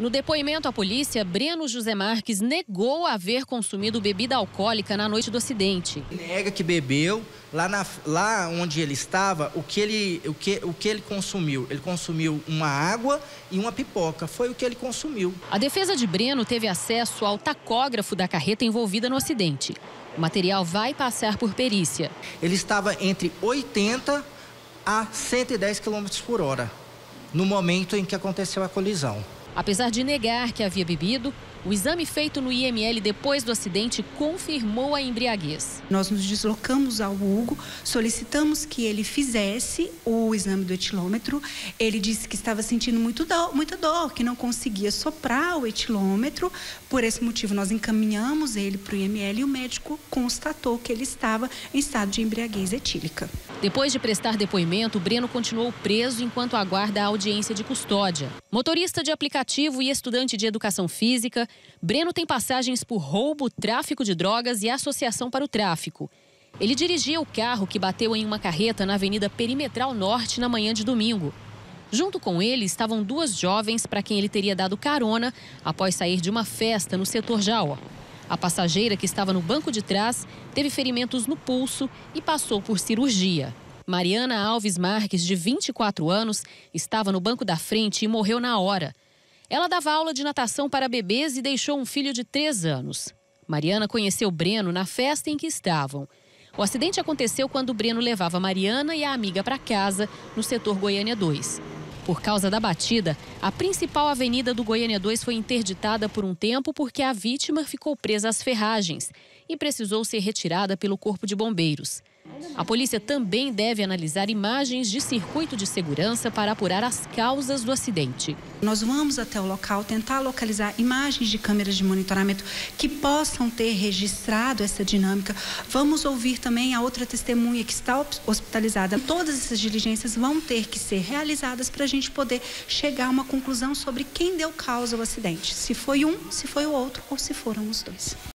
No depoimento à polícia, Breno José Marques negou haver consumido bebida alcoólica na noite do acidente. Nega que bebeu. Lá, na, lá onde ele estava, o que ele, o, que, o que ele consumiu? Ele consumiu uma água e uma pipoca. Foi o que ele consumiu. A defesa de Breno teve acesso ao tacógrafo da carreta envolvida no acidente. O material vai passar por perícia. Ele estava entre 80 a 110 km por hora no momento em que aconteceu a colisão. Apesar de negar que havia bebido, o exame feito no IML depois do acidente confirmou a embriaguez. Nós nos deslocamos ao Hugo, solicitamos que ele fizesse o exame do etilômetro. Ele disse que estava sentindo muito dor, muita dor, que não conseguia soprar o etilômetro. Por esse motivo, nós encaminhamos ele para o IML e o médico constatou que ele estava em estado de embriaguez etílica. Depois de prestar depoimento, Breno continuou preso enquanto aguarda a audiência de custódia. Motorista de aplicativo e estudante de educação física, Breno tem passagens por roubo, tráfico de drogas e associação para o tráfico. Ele dirigia o carro que bateu em uma carreta na Avenida Perimetral Norte na manhã de domingo. Junto com ele estavam duas jovens para quem ele teria dado carona após sair de uma festa no setor Jaó. A passageira, que estava no banco de trás, teve ferimentos no pulso e passou por cirurgia. Mariana Alves Marques, de 24 anos, estava no banco da frente e morreu na hora. Ela dava aula de natação para bebês e deixou um filho de 3 anos. Mariana conheceu Breno na festa em que estavam. O acidente aconteceu quando Breno levava Mariana e a amiga para casa, no setor Goiânia 2. Por causa da batida, a principal avenida do Goiânia 2 foi interditada por um tempo porque a vítima ficou presa às ferragens e precisou ser retirada pelo Corpo de Bombeiros. A polícia também deve analisar imagens de circuito de segurança para apurar as causas do acidente. Nós vamos até o local tentar localizar imagens de câmeras de monitoramento que possam ter registrado essa dinâmica. Vamos ouvir também a outra testemunha que está hospitalizada. Todas essas diligências vão ter que ser realizadas para a gente poder chegar a uma conclusão sobre quem deu causa ao acidente. Se foi um, se foi o outro ou se foram os dois.